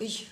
Ой,